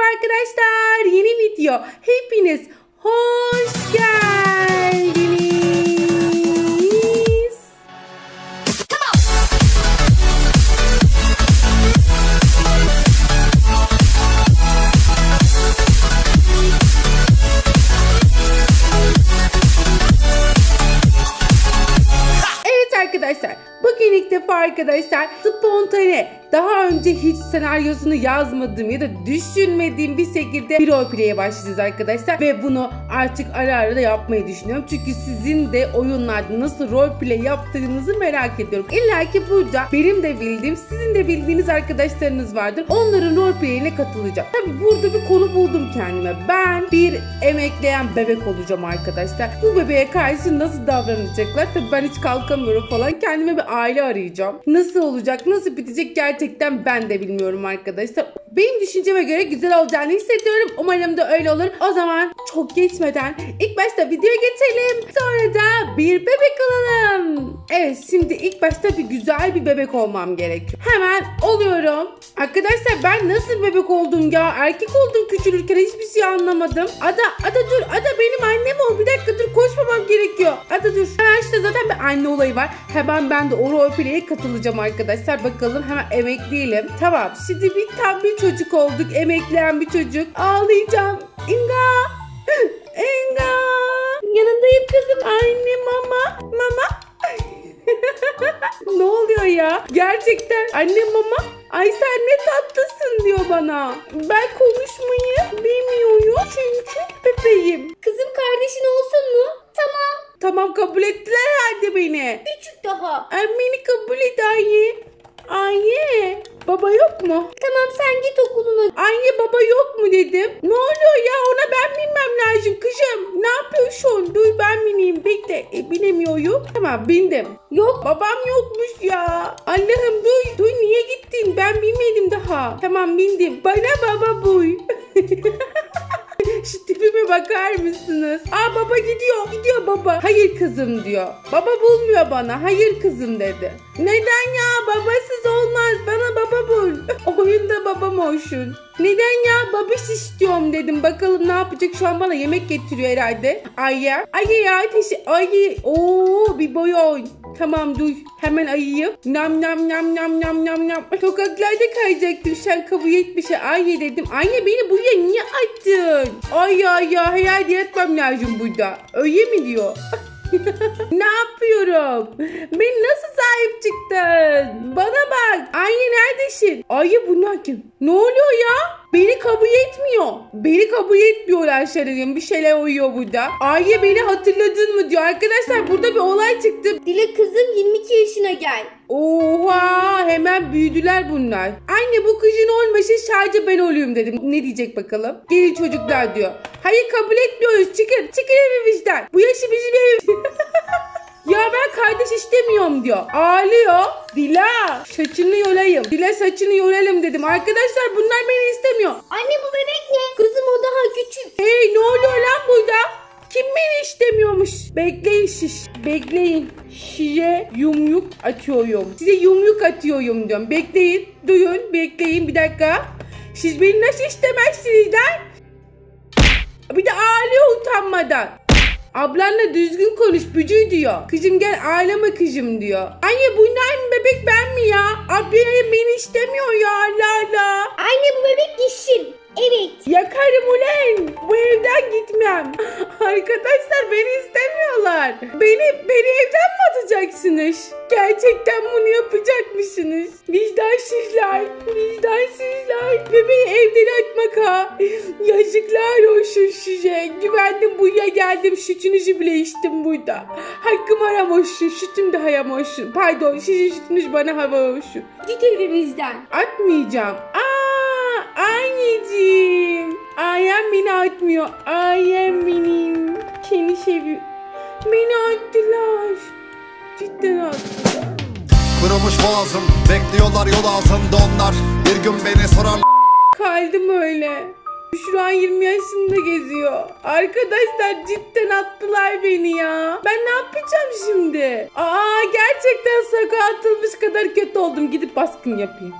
Merhaba arkadaşlar. Yeni video. Hepiniz hoş geldiniz. Defa arkadaşlar spontane daha önce hiç senaryosunu yazmadığım ya da düşünmediğim bir şekilde bir roleplay'e başlayacağız arkadaşlar. Ve bunu artık ara ara da yapmayı düşünüyorum. Çünkü sizin de oyunlarda nasıl roleplay yaptığınızı merak ediyorum. İlla ki burada benim de bildiğim, sizin de bildiğiniz arkadaşlarınız vardır. Onların roleplay'ine katılacağım. Tabi burada bir konu buldum kendime. Ben bir emekleyen bebek olacağım arkadaşlar. Bu bebeğe karşı nasıl davranacaklar? Tabi ben hiç kalkamıyorum falan. Kendime bir aile arayacağım. Nasıl olacak, nasıl bitecek gerçekten ben de bilmiyorum arkadaşlar. Benim düşünceme göre güzel olacağını hissediyorum. Umarım da öyle olur. O zaman çok geçmeden ilk başta videoya geçelim. Sonra da bir bebek alalım. Evet şimdi ilk başta bir güzel bir bebek olmam gerekiyor. Hemen oluyorum. Arkadaşlar ben nasıl bebek oldum ya? Erkek oldum küçülürken hiçbir şey anlamadım. Ada, Ada dur. Ada benim annem ol. Bir dakika dur koşmamam gerekiyor. Ada dur. Anne olayı var. Hemen ben de o roleplay'e katılacağım arkadaşlar. Bakalım hemen emekleyelim. Tamam şimdi bir tam bir çocuk olduk. Emekleyen bir çocuk. Ağlayacağım. İnga. İnga. Yanındayım kızım. Anne mama. Mama. ne oluyor ya? Gerçekten anne mama ay sen ne tatlısın diyor bana. Ben konuşmayı bilmiyorum çünkü bebeğim. Kızım kardeşin olsun mu? Tamam. Tamam kabul ettiler herhalde beni. Küçük daha. Ay beni kabul et anne. Anne. Baba yok mu? Tamam sen git okuluna. Anne baba yok mu dedim. Ne oluyor ya ona ben binmem lazım kızım. Ne yapıyorsun? Dur ben bineyim. Bekle. E, binemiyorum. Tamam bindim. Yok. Babam yokmuş ya. Allah'ım duy. Duy niye gittin? Ben binmedim daha. Tamam bindim. Bana baba buy. Şu tipime bakar mısınız? Aa baba gidiyor. Gidiyor baba. Hayır kızım diyor. Baba bulmuyor bana. Hayır kızım dedi. Neden ya? Babasız olmaz. Bana baba bul. Oyunda babam olsun. Neden ya? Babiş istiyorum dedim. Bakalım ne yapacak? Şu an bana yemek getiriyor herhalde. Ayya. Ayya ya. Teşi Ayı. Oo bir boy oy. Tamam duy. Hemen ayıyım. Nam nam nam nam nam nam nam. Sokaklarda kayacaktım. Sen kabul et bir şey. Ayya dedim. Ayya beni buraya niye attın? Ay ya ya herhalde yatmam lazım burada. Öyle mi diyor? ne yapıyorum? Beni nasıl sahip çıktın? Bana bak. Ayı neredesin? Ayı bunlar kim? Ne oluyor ya? Beni kabul etmiyor. Beni kabul etmiyorlar şerefim. Bir şeyler uyuyor burada. Ayı beni hatırladın mı diyor. Arkadaşlar burada bir olay çıktı. Dile kızım 22 yaşına gel. Oha hemen büyüdüler bunlar. Anne bu kızın olmasın sadece ben olayım dedim. Ne diyecek bakalım? Gelin çocuklar diyor. Hayır kabul etmiyoruz çıkın. Çıkın evimizden. Bu yaşı bizim evimiz. ya ben kardeş istemiyorum diyor. Ağlıyor. Dila saçını yolayım. Dila saçını yolayalım dedim. Arkadaşlar bunlar beni istemiyor. Anne bu bebek ne? Kızım o daha küçük. Hey ne oluyor lan burada? Kim beni istemiyormuş? Bekleyin şiş. Bekleyin. Size yumruk atıyorum. Size yumruk atıyorum diyorum. Bekleyin. Duyun. Bekleyin bir dakika. Siz beni nasıl istemezsiniz lan? Bir de ağlıyor utanmadan. Ablanla düzgün konuş bücü diyor. Kızım gel ağlama kızım diyor. Anne bu ne bebek ben mi ya? Ablam beni istemiyor ya Allah Allah. Anne bu bebek yeşil. Evet. Yakarım ulan. Bu evden gitmem. Arkadaşlar beni istemiyorlar. Beni beni evden mi atacaksınız? Gerçekten bunu yapacak mısınız? Vicdansızlar. Vicdansızlar. Bebeği evden atmak ha. Yazıklar olsun size. Güvendim buraya geldim. Sütünüzü bile içtim burada. Hakkım haram olsun. Sütüm de haram olsun. Pardon sizin sütünüz bana hava olsun. Git evimizden. Atmayacağım. Aa, anneciğim. Ayem beni atmıyor. Ayem benim. Seni seviyor. Beni attılar. Cidden attılar. Kırılmış boğazım Bekliyorlar yol ağzında onlar Bir gün beni sorar Kaldım öyle. Şu an 20 yaşında geziyor. Arkadaşlar cidden attılar beni ya. Ben ne yapacağım şimdi? Aa gerçekten sokağa atılmış kadar kötü oldum. Gidip baskın yapayım.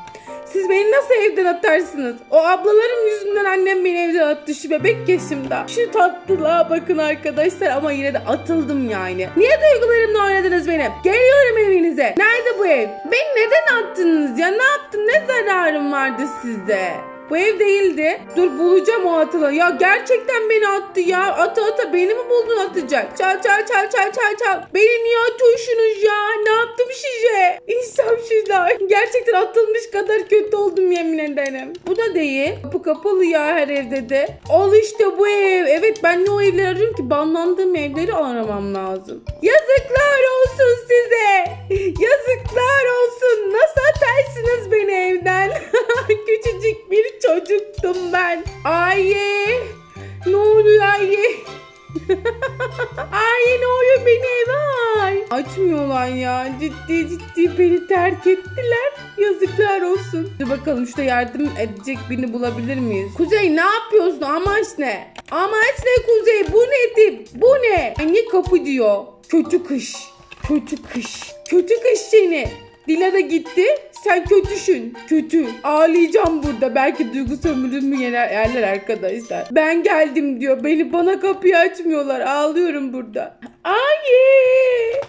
Siz beni nasıl evden atarsınız? O ablalarım yüzünden annem beni evden attı şu bebek yaşımda. Şu tatlılığa bakın arkadaşlar ama yine de atıldım yani. Niye duygularımla oynadınız benim? Geliyorum evinize. Nerede bu ev? Beni neden attınız ya? Ne yaptım? Ne zararım vardı sizde? Bu ev değildi. Dur bulacağım o atılı. Ya gerçekten beni attı ya. Ata ata beni mi buldun atacak? Çal çal çal çal çal çal. Beni niye atıyorsunuz ya? Ne yaptım size? İnsafsızlar. Gerçekten atılmış kadar kötü oldum yemin ederim. Bu da değil. Kapı kapalı ya her evde de. Al işte bu ev. Evet ben ne o evleri arıyorum ki? Banlandığım evleri aramam lazım. Yazıklar olsun size. Yazıklar olsun. Nasıl atarsınız beni evden? Küçücük çocuktum ben. Ayye. Ne oluyor Ayye? Ay ne oluyor beni eve al. Açmıyorlar ya. Ciddi ciddi beni terk ettiler. Yazıklar olsun. Dur bakalım şurada yardım edecek birini bulabilir miyiz? Kuzey ne yapıyorsun? Amaç ne? Amaç ne Kuzey? Bu ne tip? Bu ne? Anne kapı diyor. Kötü kış. Kötü kış. Kötü kış seni. Dila da gitti. Sen kötüsün. Kötü. Ağlayacağım burada. Belki duygu sömürümü yerler arkadaşlar. Ben geldim diyor. Beni bana kapıyı açmıyorlar. Ağlıyorum burada. Anne.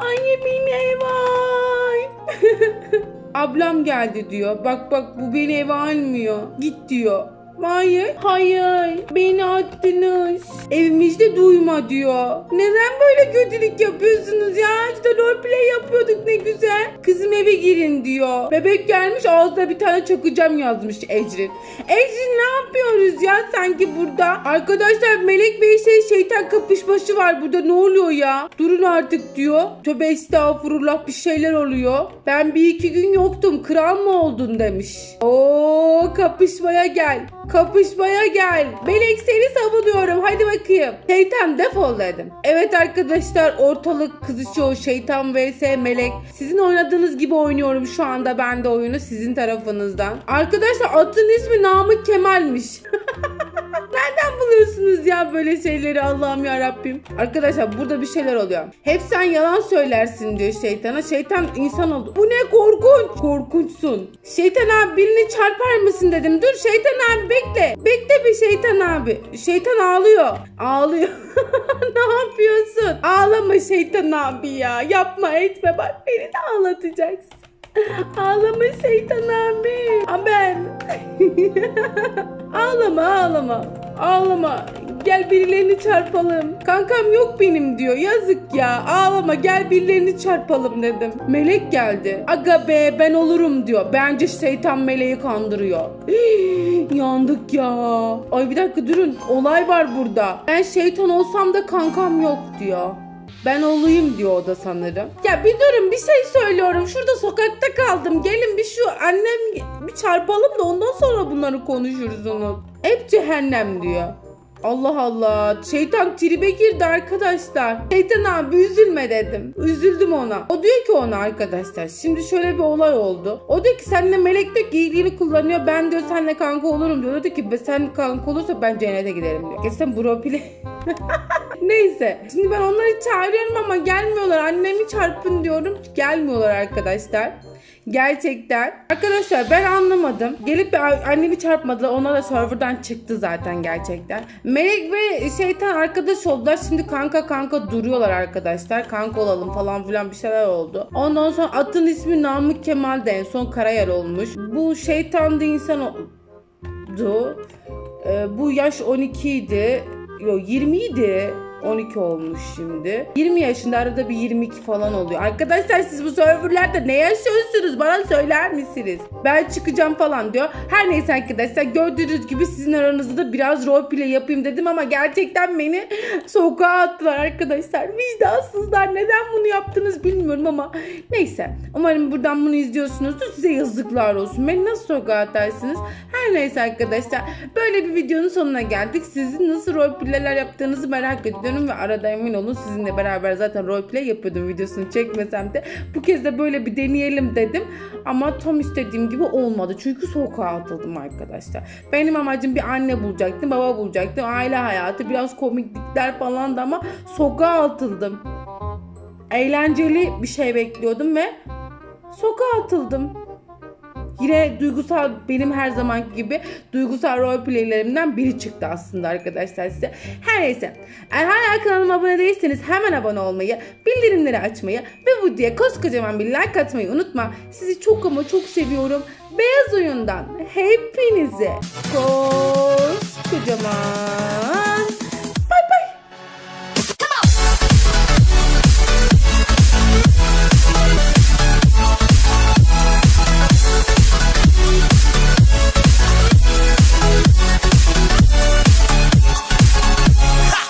Anne beni vay. Ablam geldi diyor. Bak bak bu beni eve almıyor. Git diyor. Hayır, hayır. Beni attınız. Evimizde duyma diyor. Neden böyle kötülük yapıyorsunuz ya? İşte roleplay yapıyorduk ne güzel. Kızım eve girin diyor. Bebek gelmiş ağzına bir tane çakacağım yazmış Ecrin. Ecrin ne yapıyoruz ya sanki burada? Arkadaşlar Melek Bey şey şeytan kapışması var burada ne oluyor ya? Durun artık diyor. Tövbe estağfurullah bir şeyler oluyor. Ben bir iki gün yoktum. Kral mı oldun demiş. Oo kapışmaya gel. Kapışmaya gel. Melek seni savunuyorum. Hadi bakayım. Şeytan defol dedim. Evet arkadaşlar ortalık kızışıyor. Şeytan vs melek. Sizin oynadığınız gibi oynuyorum şu anda ben de oyunu sizin tarafınızdan. Arkadaşlar atın ismi Namık Kemal'miş. Böyle şeyleri Allah'ım ya Rabbim. Arkadaşlar burada bir şeyler oluyor. Hep sen yalan söylersin diyor şeytana. Şeytan insan oldu. Bu ne korkunç. Korkunçsun. Şeytan abi birini çarpar mısın dedim. Dur şeytan abi bekle. Bekle bir şeytan abi. Şeytan ağlıyor. Ağlıyor. ne yapıyorsun? Ağlama şeytan abi ya. Yapma etme bak beni de ağlatacaksın. Ağlama şeytan abi. Ha ben. ağlama ağlama. Ağlama. Gel birilerini çarpalım. Kankam yok benim diyor. Yazık ya. Ağlama gel birilerini çarpalım dedim. Melek geldi. Aga be ben olurum diyor. Bence şeytan meleği kandırıyor. yandık ya. Ay bir dakika durun. Olay var burada. Ben şeytan olsam da kankam yok diyor. Ben olayım diyor o da sanırım. Ya bir durun bir şey söylüyorum. Şurada sokakta kaldım. Gelin bir şu annem bir çarpalım da ondan sonra bunları konuşuruz onu. Hep cehennem diyor. Allah Allah. Şeytan tribe girdi arkadaşlar. Şeytan abi üzülme dedim. Üzüldüm ona. O diyor ki ona arkadaşlar. Şimdi şöyle bir olay oldu. O diyor ki seninle melek de giyiliğini kullanıyor. Ben diyor seninle kanka olurum diyor. O diyor ki sen kanka olursa ben cennete giderim diyor. Geçen bropili. Neyse. Şimdi ben onları çağırıyorum ama gelmiyorlar. Annemi çarpın diyorum. Gelmiyorlar arkadaşlar. Gerçekten. Arkadaşlar ben anlamadım. Gelip bir annemi çarpmadılar. Ona da serverdan çıktı zaten gerçekten. Melek ve şeytan arkadaş oldular. Şimdi kanka kanka duruyorlar arkadaşlar. Kanka olalım falan filan bir şeyler oldu. Ondan sonra atın ismi Namık Kemal de en son Karayel olmuş. Bu şeytan da insan oldu. Ee, bu yaş 12 idi. Yok 20 idi. 12 olmuş şimdi. 20 yaşında arada bir 22 falan oluyor. Arkadaşlar siz bu serverlerde ne yaşıyorsunuz bana söyler misiniz? Ben çıkacağım falan diyor. Her neyse arkadaşlar gördüğünüz gibi sizin aranızda da biraz roleplay yapayım dedim ama gerçekten beni sokağa attılar arkadaşlar. Vicdansızlar neden bunu yaptınız bilmiyorum ama neyse. Umarım buradan bunu izliyorsunuzdur. Size yazıklar olsun. Beni nasıl sokağa atarsınız? Her neyse arkadaşlar böyle bir videonun sonuna geldik. Sizin nasıl roleplayler yaptığınızı merak ediyorum. İstiyorum ve arada emin olun sizinle beraber zaten roleplay yapıyordum videosunu çekmesem de. Bu kez de böyle bir deneyelim dedim. Ama tam istediğim gibi olmadı. Çünkü sokağa atıldım arkadaşlar. Benim amacım bir anne bulacaktım, baba bulacaktım. Aile hayatı, biraz komiklikler falan da ama sokağa atıldım. Eğlenceli bir şey bekliyordum ve sokağa atıldım. Yine duygusal benim her zamanki gibi duygusal roleplaylerimden biri çıktı aslında arkadaşlar size. Her neyse. Eğer hala kanalıma abone değilseniz hemen abone olmayı, bildirimleri açmayı ve bu videoya koskocaman bir like atmayı unutma. Sizi çok ama çok seviyorum. Beyaz oyundan hepinize koş.